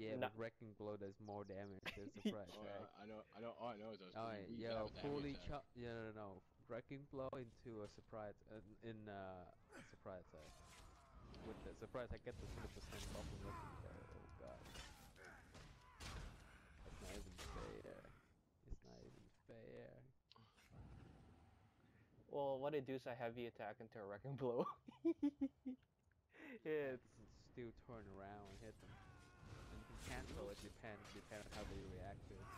Yeah, No. with Wrecking Blow does more damage than Surprise Oh, Attack. yeah, I know, I know, all I know is those. Alright, yo, fully chop. Yeah, no, no, no. Wrecking Blow into a surprise uh, in uh surprise attack. With the surprise, I get the 100% off of Wrecking Blow. Oh god. That's not even fair. It's not even fair. Well, what I do is I heavy attack into a wrecking blow. it's It's still turn around and hit them. And you can cancel it depend depend on how they react to it.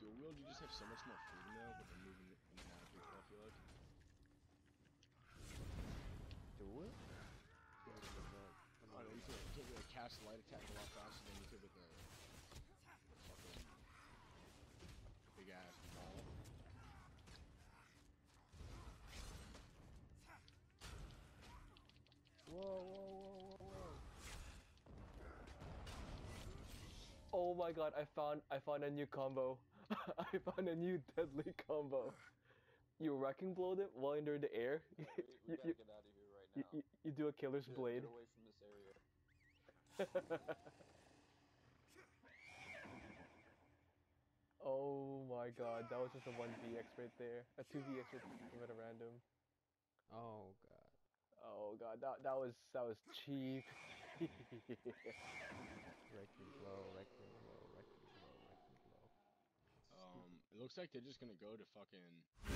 Dual wield, you just have so much more freedom now with the moving and now people. I feel like. Do it? I don't know, you can, you can like, cast light attack a lot faster than you could with the oh my god! I found I found a new combo. I found a new deadly combo. You wrecking blow them while under the air. Yeah, we, we you, gotta you, get out of here right you, now. you, you do a killer's Get- blade. Get away from this area. oh my god, that was just a 1vx right there. A 2vx with a random. Oh god. Oh god, that that was that was cheap. Um, it looks like they're just gonna go to fucking.